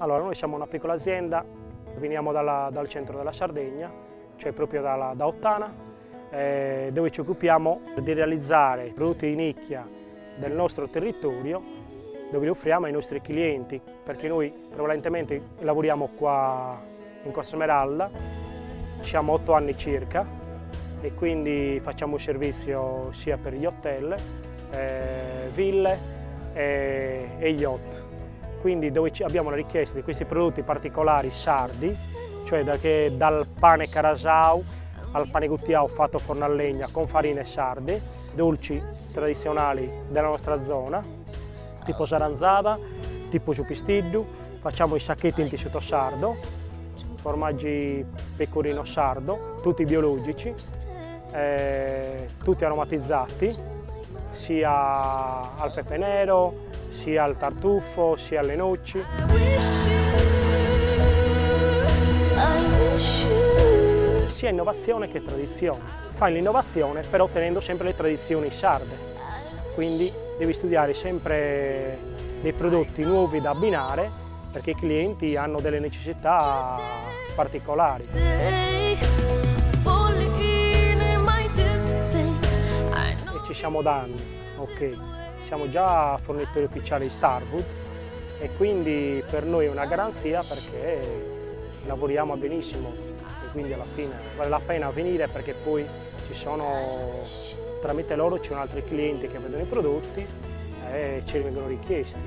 Allora, noi siamo una piccola azienda, veniamo dalla, dal centro della Sardegna, cioè proprio dalla, da Ottana, eh, dove ci occupiamo di realizzare prodotti di nicchia del nostro territorio, dove li offriamo ai nostri clienti, perché noi prevalentemente lavoriamo qua in Corso Meralda, siamo otto anni circa e quindi facciamo servizio sia per gli hotel, eh, ville e, e yacht. Quindi dove abbiamo la richiesta di questi prodotti particolari sardi, cioè da che, dal pane carasau al pane guttiao fatto forno a legna con farine sarde, dolci tradizionali della nostra zona, tipo saranzada, tipo ciupistiddu, facciamo i sacchetti in tessuto sardo, formaggi pecorino sardo, tutti biologici, eh, tutti aromatizzati, sia al pepe nero, sia al tartufo, sia alle noci. Sia innovazione che tradizione. Fai l'innovazione però tenendo sempre le tradizioni sarde, quindi devi studiare sempre dei prodotti nuovi da abbinare perché i clienti hanno delle necessità particolari. Ci siamo da anni, ok siamo già fornitori ufficiali di Starwood e quindi per noi è una garanzia perché lavoriamo benissimo e quindi alla fine vale la pena venire perché poi ci sono, tramite loro ci sono altri clienti che vedono i prodotti e ci vengono richiesti.